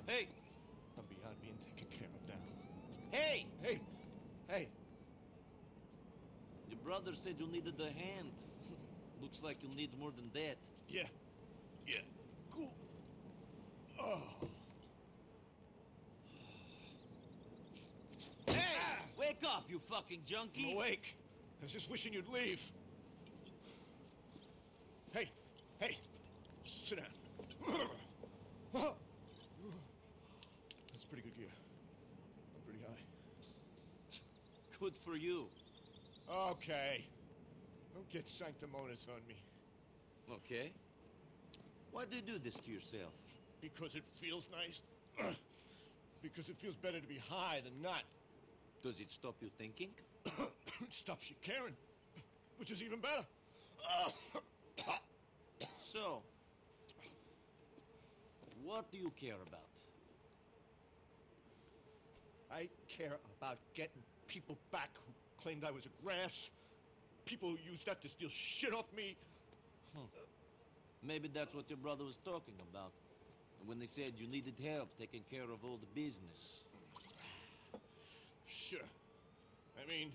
am. Hey! I'm beyond being taken care of now. Hey! Hey! Hey! Your brother said you needed a hand. Looks like you'll need more than that. Yeah. Yeah. Cool. Oh. Hey! Wake up, you fucking junkie! I'm awake. I was just wishing you'd leave. Hey, hey, sit down. Oh. That's pretty good gear. I'm pretty high. Good for you. Okay. Don't get sanctimonious on me. Okay. Why do you do this to yourself? Because it feels nice. because it feels better to be high than not. Does it stop you thinking? it stops you caring, which is even better. So, what do you care about? I care about getting people back who claimed I was a grass. People who used that to steal shit off me. Maybe that's what your brother was talking about. When they said you needed help taking care of all the business. Sure. I mean,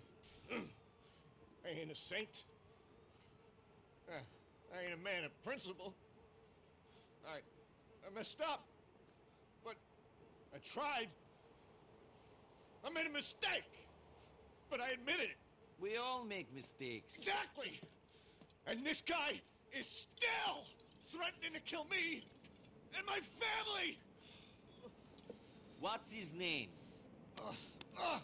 I ain't a saint. Uh, I ain't a man of principle. I, I messed up. But I tried. I made a mistake. But I admitted it. We all make mistakes. Exactly. And this guy is still threatening to kill me and my family. What's his name? Uh, uh.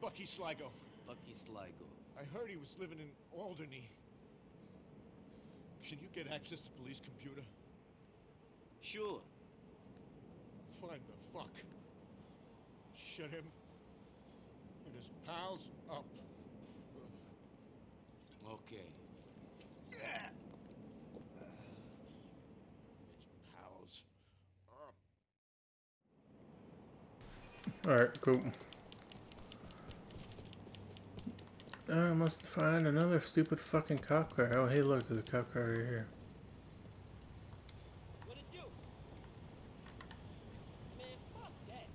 Bucky Sligo. Bucky Sligo. I heard he was living in Alderney. Can you get access to police computer? Sure. Find the fuck. Shut him his pals up. Okay. Alright, cool. I must find another stupid fucking cop car. Oh, hey, look, there's a cop car right here. What it do? Man, fuck that.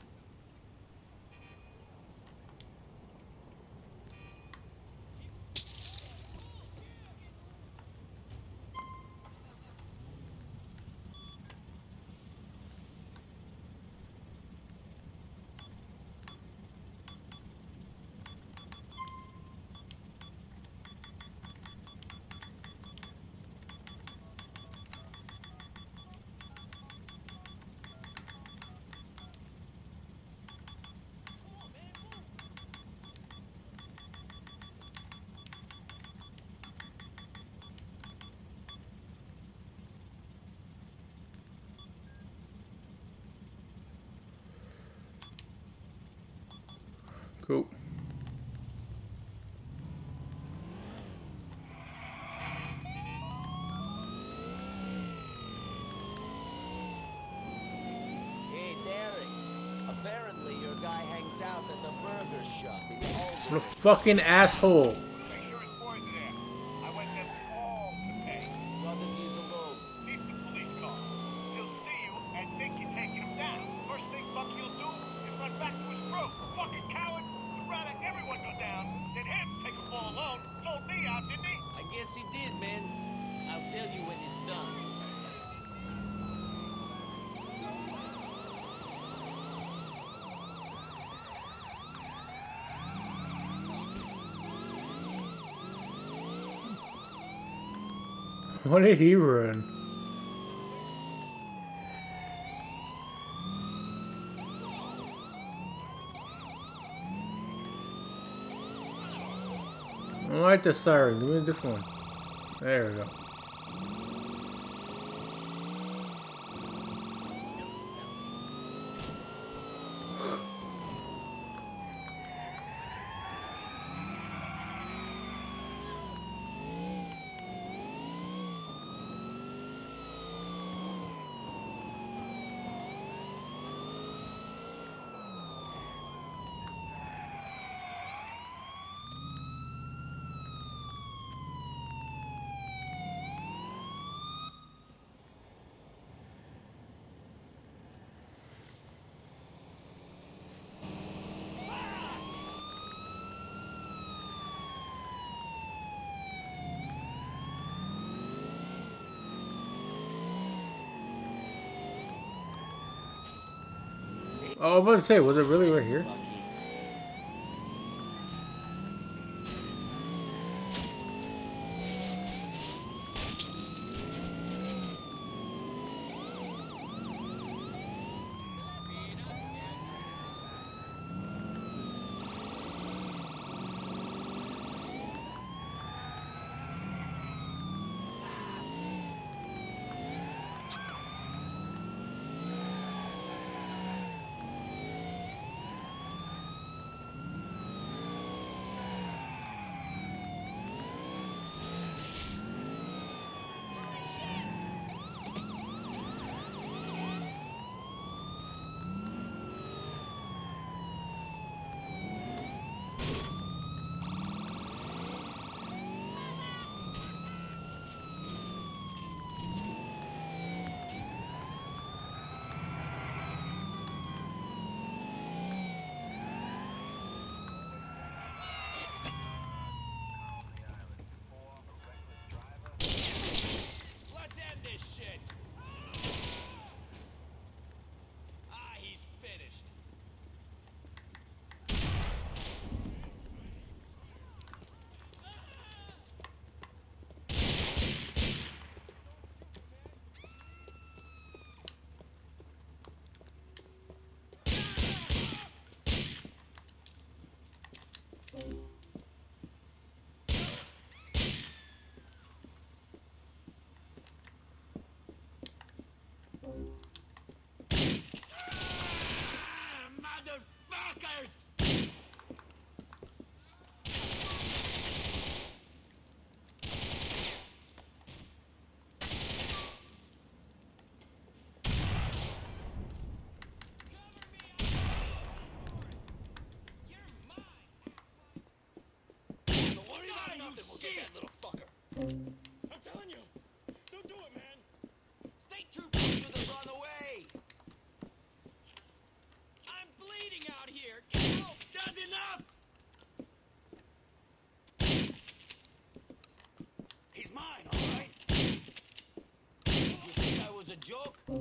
Come on, man, move. Cool. Hey, Derrick. Apparently your guy hangs out at the burger shop in What a fucking asshole. Make sure his boys are there. I want them all to pay. What if he's alone? Leave the police car. He'll see you and think you're taking him down. First thing Bucky will do is run back to his crew. Fucking coward. Would rather everyone go down than him take a fall alone. Sold me out, didn't he? I guess he did, man. I'll tell you when it's done. What did he ruin? I like the siren. Give me a different one. There we go. Oh, I was about to say, was it really right here? I'm telling you, don't do it, man. State troopers away. I'm bleeding out here. Help. That's enough. He's mine, all right. You think I was a joke? Go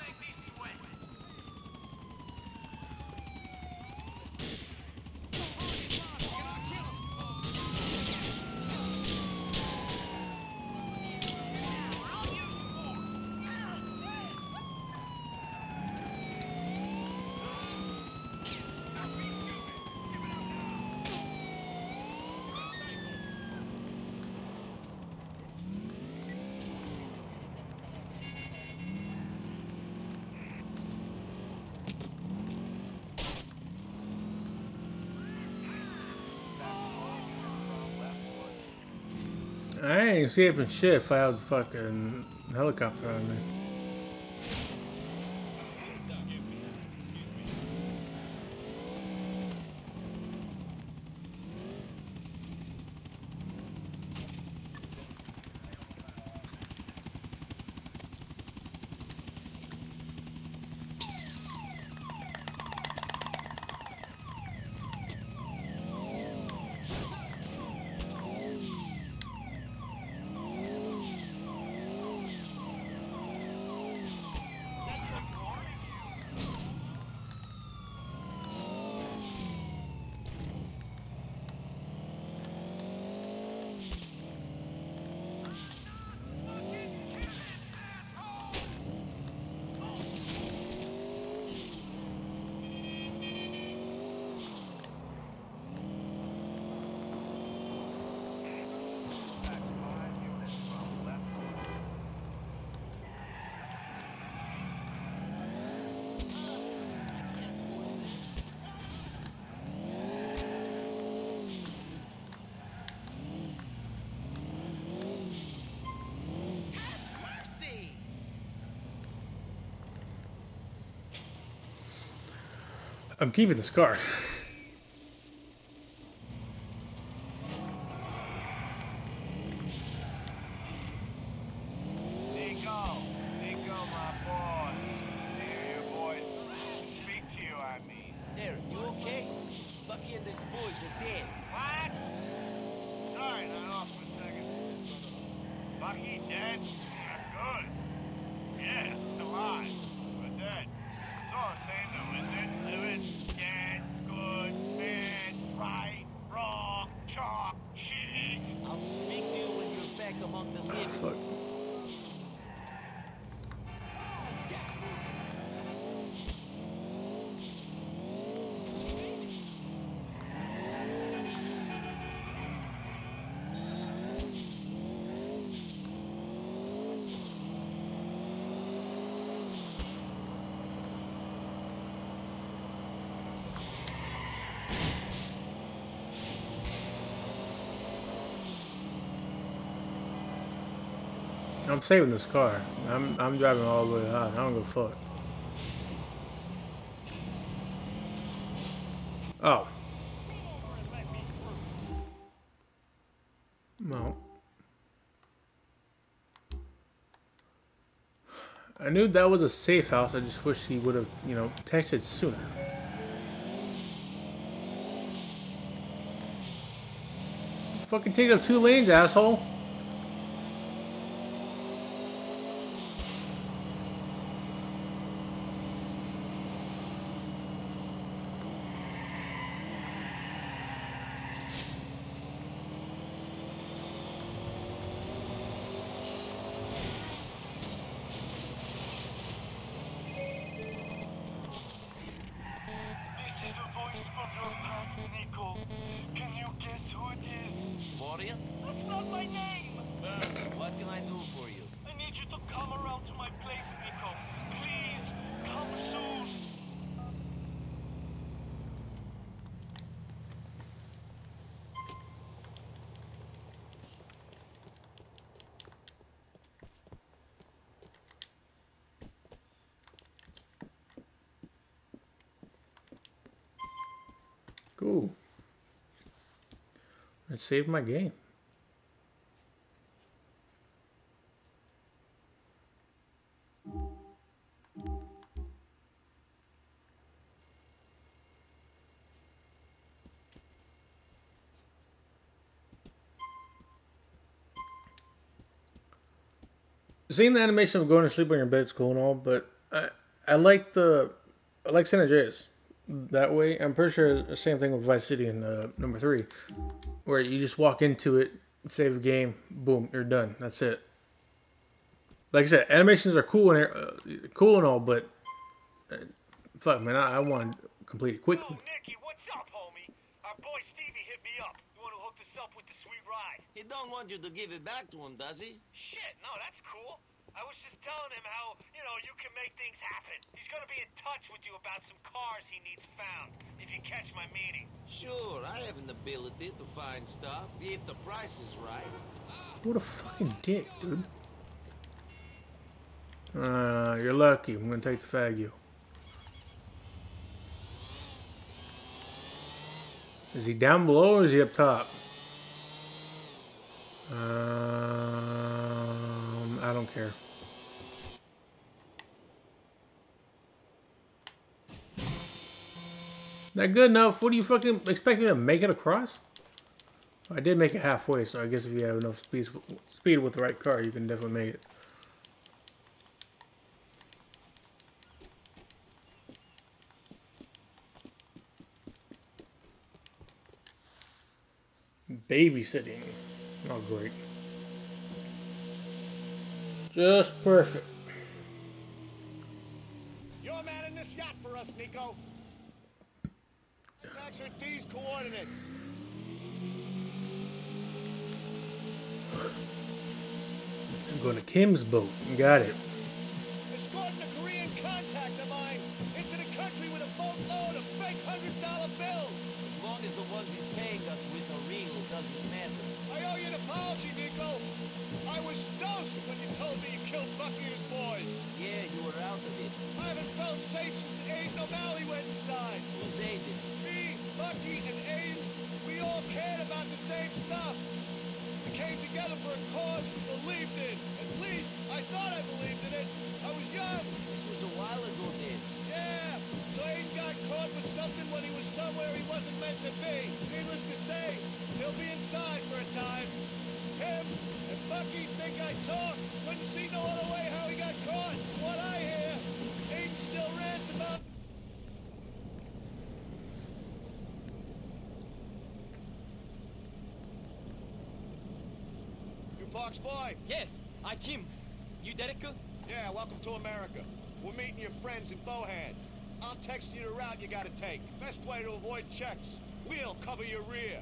make me sweat. I ain't escaping shit if I have the fucking helicopter on me. I'm keeping the scar. Nico, Nico, my boy. Hear your voice. Speak to you, I mean. Derrick, you okay? Bucky and his boys are dead. What? Sorry, not off for a second. Bucky dead? Yeah, good. Yeah, alive. But dead. It's all the same though, isn't it? Living, dead, good, bad, right, wrong, chalk, shit. I'll speak to you when you're back among the living. Fuck. I'm saving this car. I'm I'm driving all the way out. I don't give a fuck. Oh. No. I knew that was a safe house. I just wish he would have, you know, texted sooner. Fucking take up two lanes, asshole. This is the voice from your past, Nico. Can you guess who it is? Moria? That's not my name. What can I do for you? I need you to come around to my place, Nico. Please, come soon. Cool. Let's save my game. Seeing the animation of going to sleep on your bed is cool and all, but I I like the I like San Andreas that way. I'm pretty sure the same thing with Vice City in uh, number three, where you just walk into it, save a game, boom, you're done. That's it. Like I said, animations are cool and uh, cool and all, but uh, fuck, man, I, I want to complete it Yo, quickly. Nicky, what's up, homie? Our boy Stevie hit me up. You want to hook us up with the sweet ride? He don't want you to give it back to him, does he? Shit, no, that's cool. I was just telling him how, you know, you can make things happen. He's gonna be in touch with you about some cars he needs found, if you catch my meaning. Sure, I have an ability to find stuff if the price is right. What a fucking dick, dude. Uh, you're lucky. I'm gonna take the fag you. Is he down below or is he up top? Um, I don't care. That good enough? What do you fucking expect me to make it across? I did make it halfway, so I guess if you have enough speed, speed with the right car, you can definitely make it. Babysitting. Oh, great. Just perfect. You're manning this yacht for us, Nico. It's these coordinates. I'm going to Kim's boat. Got it. Escorting a Korean contact of mine into the country with a boatload of fake hundred dollar bills. As long as the ones he's paying us with are real, You Box Boy? Yes, I Kim. You Derrick? Yeah, welcome to America. We're meeting your friends in Bohan. I'll text you the route you gotta take. Best way to avoid checks. We'll cover your rear.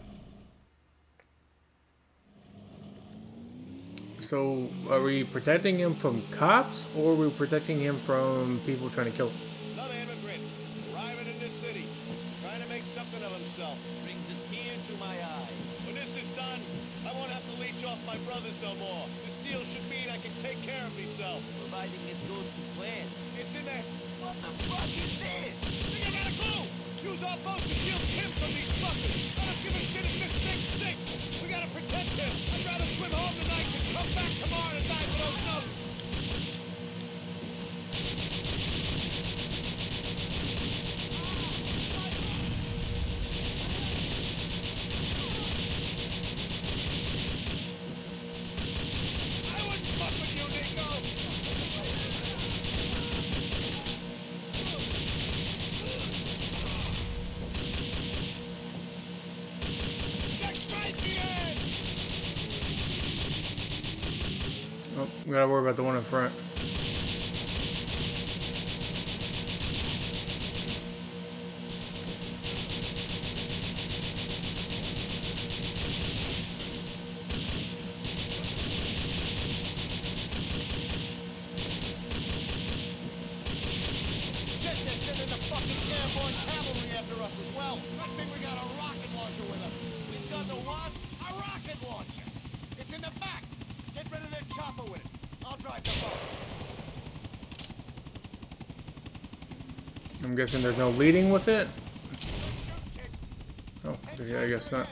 So, are we protecting him from cops, or are we protecting him from people trying to kill him? Another immigrant, arriving in this city, trying to make something of himself. Brings a tear to my eye. When this is done, I won't have to leech off my brothers no more. This deal should mean I can take care of myself. Providing it goes to plan. It's in there. What the fuck is this? Think I got a clue! Use our boat to shield Kim from these fuckers! Let us give a shit if this thing sinks! We gotta protect him! I'd rather swim home tonight than come back tomorrow to die for those notes! Gotta worry about the one in front. I'm guessing there's no leading with it. Oh, yeah, I guess not.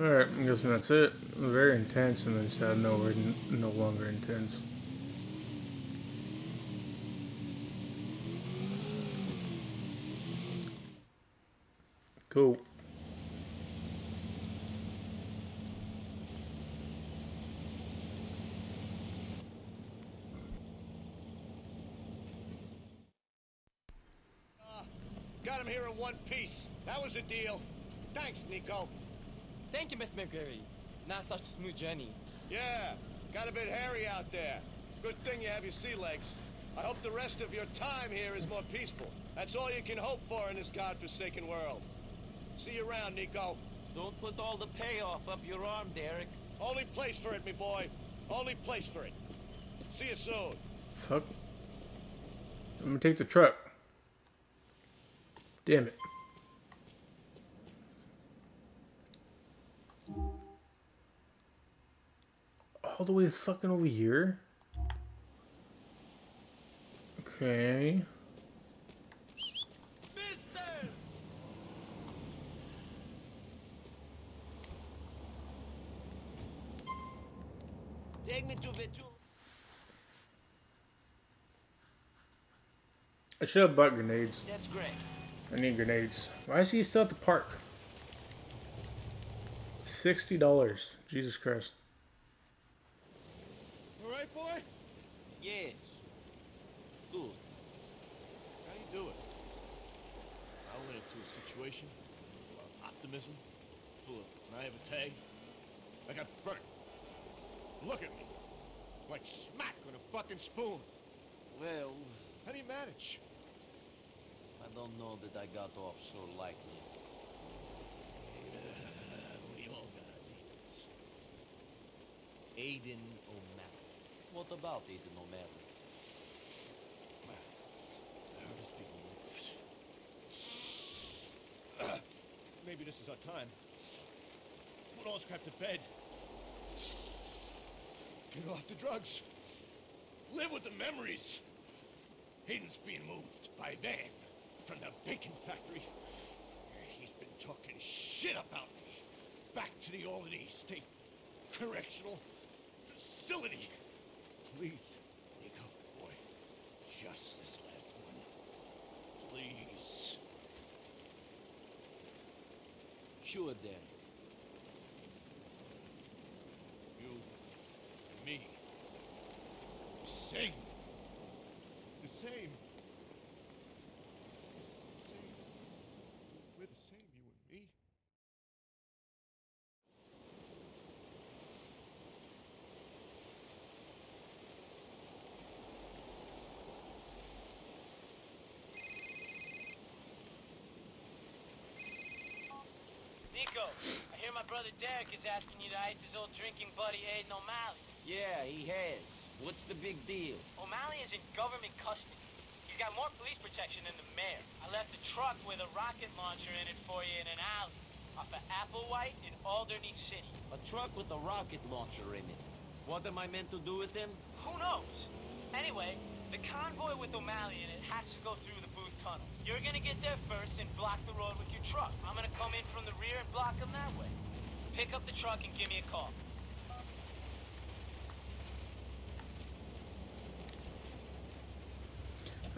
Alright, I'm guessing that's it. Very intense and then just out nowhere, no longer intense. Cool. Uh, got him here in one piece. That was a deal. Thanks, Nico. Thank you, Miss McReary. Not such a smooth journey. Yeah, got a bit hairy out there. Good thing you have your sea legs. I hope the rest of your time here is more peaceful. That's all you can hope for in this godforsaken world. See you around, Nico. Don't put all the payoff up your arm, Derrick. Only place for it, me boy. Only place for it. See you soon. Fuck. I'm gonna take the truck. Damn it. All the way fucking over here? Okay. Mister! Take me to Vetul. I should have bought grenades. That's great. I need grenades. Why is he still at the park? Sixty dollars. Jesus Christ. All right, boy? Yes. Good. How do you do it? I went into a situation full of optimism, full of naivete. I got burnt. Look at me. Like smack on a fucking spoon. Well, How do you manage? I don't know that I got off so lightly. We all got our demons. Aiden O'Malley. What about Aiden O'Malley? I heard his big moves. Maybe this is our time. Put all this crap to bed. Get off the drugs. Live with the memories. Aiden's being moved by van from the bacon factory. He's been talking shit about me. Back to the Alderney State Correctional Facility. Please, Nico, boy, just this last one. Please. Sure, Derrick. You and me. Same. The same. It's the same. We're the same, you and me. Nico, I hear my brother Derrick is asking you to ice his old drinking buddy Aiden O'Malley. Yeah, he has. What's the big deal? O'Malley is in government custody. He's got more police protection than the mayor. I left a truck with a rocket launcher in it for you in an alley off of Applewhite in Alderney City. A truck with a rocket launcher in it. What am I meant to do with him? Who knows? Anyway, the convoy with O'Malley in it has to go through Tunnel. You're gonna get there first and block the road with your truck. I'm gonna come in from the rear and block them that way. Pick up the truck and give me a call.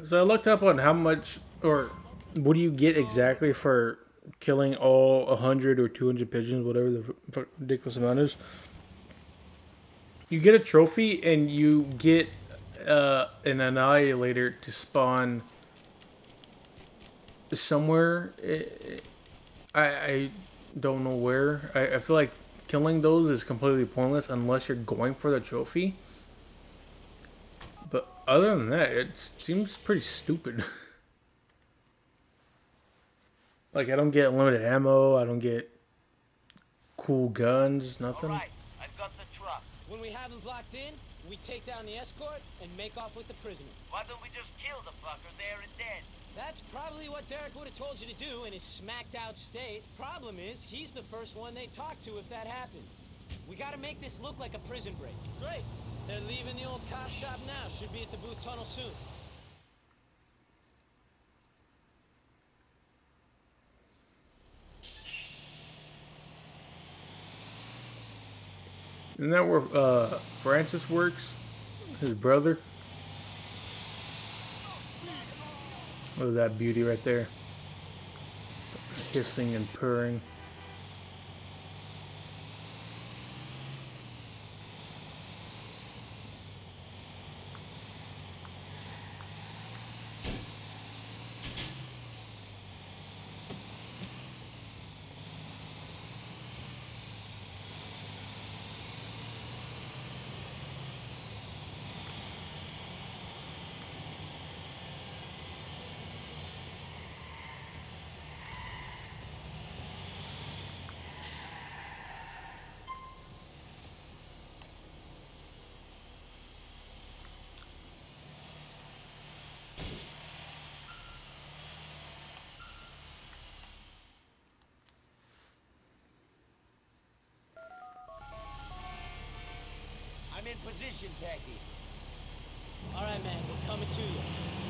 So I looked up on how much or what do you get exactly for killing all 100 or 200 pigeons, whatever the ridiculous amount is. You get a trophy and you get uh, an annihilator to spawn somewhere. I, I, I don't know where. I, I feel like killing those is completely pointless unless you're going for the trophy. But other than that, it seems pretty stupid. like I don't get unlimited ammo. I don't get cool guns. Nothing. Alright, I've got the truck. When we have him locked in, we take down the escort and make off with the prisoner. Why don't we just kill the fucker there and then? That's probably what Derrick would have told you to do in his smacked out state. Problem is, he's the first one they talk to if that happened. We gotta make this look like a prison break. Great. They're leaving the old cop shop now. Should be at the Booth Tunnel soon. Isn't that where uh, Francis works? His brother. Look at that beauty right there. Hissing and purring. In position, Packie. All right, man, we're coming to you.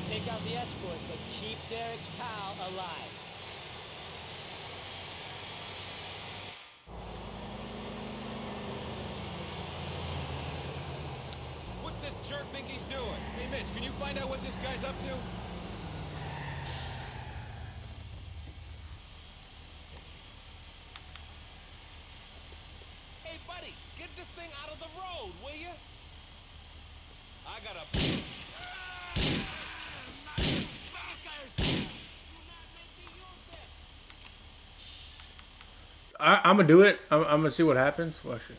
Take out the escort, but keep Derrick's pal alive. What's this jerk think he's doing? Hey, Mitch, can you find out what this guy's up to? Hey, buddy, get this thing out of the road, will you? I got a... I, I'm gonna do it. I'm, I'm gonna see what happens. Watch it.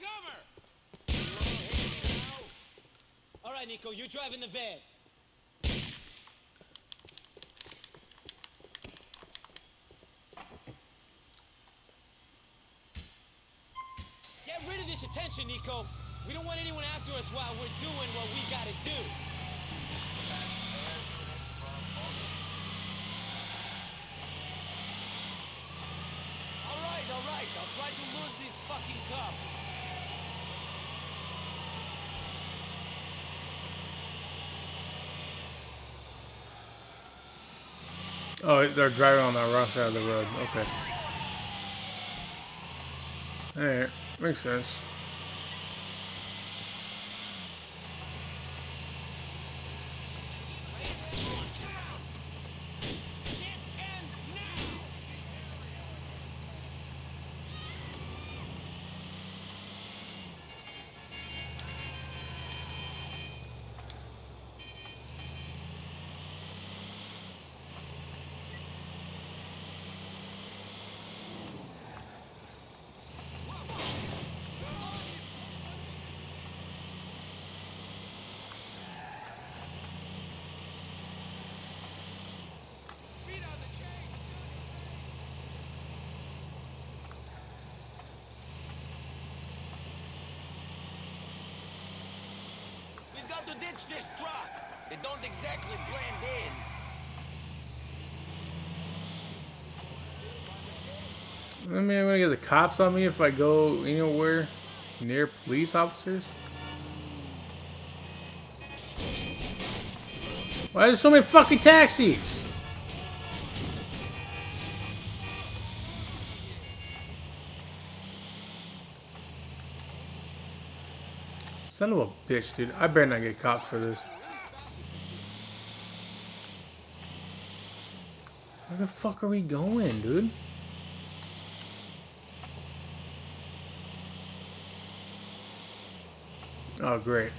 Cover! All right, Nico, you driving the van. Get rid of this attention, Nico. We don't want anyone after us while we're doing what we gotta do. All right, all right. I'll try to lose these fucking cops. Oh, they're driving on the wrong side of the road. Okay. Alright, makes sense. This ends now! Feet on the chain! We've got to ditch this truck. Don't exactly blend in. I mean, I'm gonna get the cops on me if I go anywhere near police officers. Why are there so many fucking taxis? Son of a bitch, dude. I better not get cops for this. Where the fuck are we going, dude? Oh, great.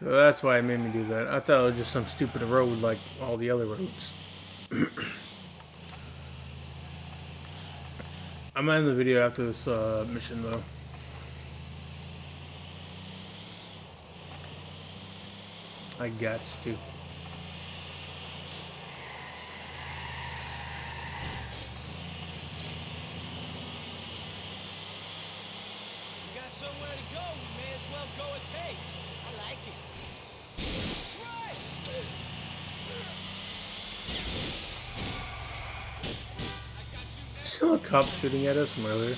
So that's why it made me do that. I thought it was just some stupid road like all the other roads. I'm gonna end the video after this uh, mission though. I got to. We got somewhere to go. We may as well go at pace. I got Stu. You got somewhere to go, you may as well go at pace. I like it. Still a cop shooting at us from earlier.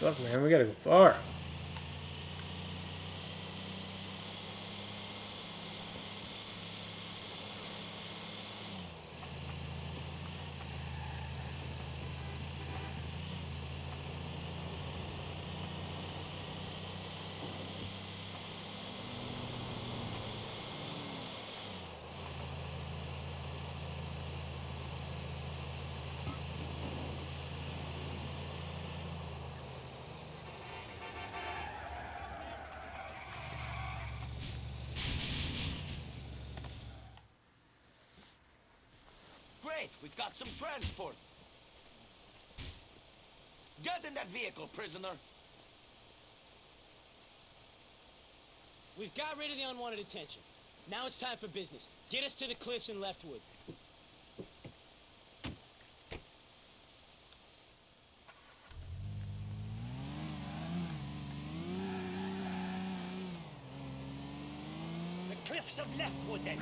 Fuck man, we gotta go far. Great, we've got some transport. Get in that vehicle, prisoner. We've got rid of the unwanted attention. Now it's time for business. Get us to the cliffs in Leftwood. The cliffs of Leftwood, then.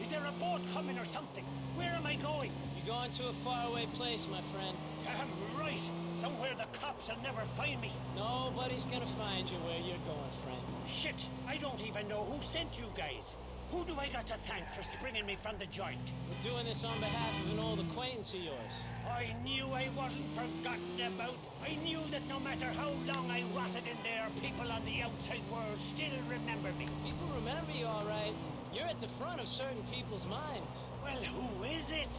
Is there a boat coming or something? Where am I going? You're going to a faraway place, my friend. Damn right. Somewhere the cops will never find me. Nobody's gonna find you where you're going, friend. Shit, I don't even know who sent you guys. Who do I got to thank for springing me from the joint? We're doing this on behalf of an old acquaintance of yours. I knew I wasn't forgotten about. I knew that no matter how long I rotted in there, people on the outside world still remember me. People remember you all right. You're at the front of certain people's minds. Well, who is it?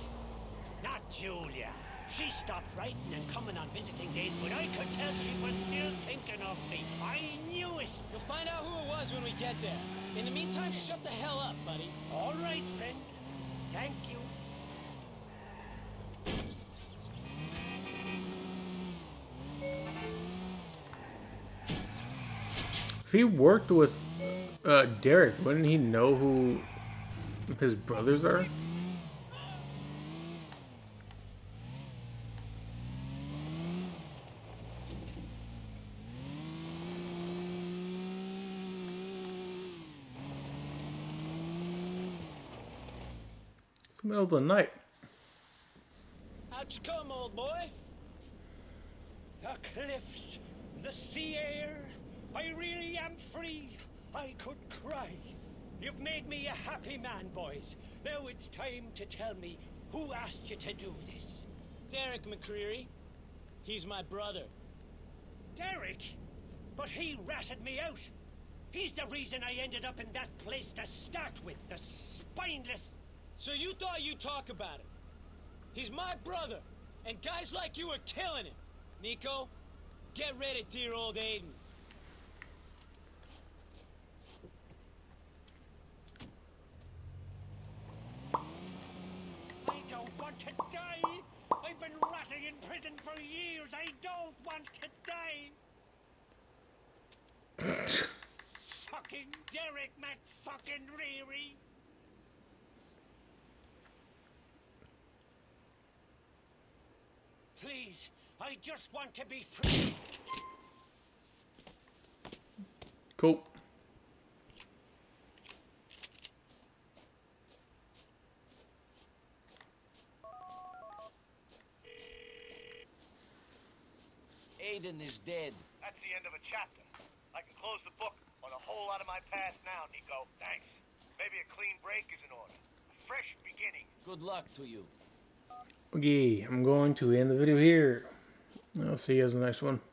Not Julia. She stopped writing and coming on visiting days, but I could tell she was still thinking of me. I knew it. You'll find out who it was when we get there. In the meantime, shut the hell up, buddy. All right, friend. Thank you. If he worked with uh, Derrick, wouldn't he know who his brothers are? Middle of the night. Out you come, old boy. The cliffs, the sea air. I really am free. I could cry. You've made me a happy man, boys. Now it's time to tell me who asked you to do this. Derrick McReary. He's my brother. Derek? But he ratted me out. He's the reason I ended up in that place to start with. The spineless. So you thought you'd talk about him? He's my brother, and guys like you are killing him. Nico, get rid of dear old Aiden. I don't want to die. I've been rotting in prison for years. I don't want to die. Fucking Derrick McFucking Reary. Please, I just want to be free. Cool. Aiden is dead. That's the end of a chapter. I can close the book on a whole lot of my past now, Nico. Thanks. Maybe a clean break is in order. A fresh beginning. Good luck to you. Okay, I'm going to end the video here. I'll see you guys in the next one.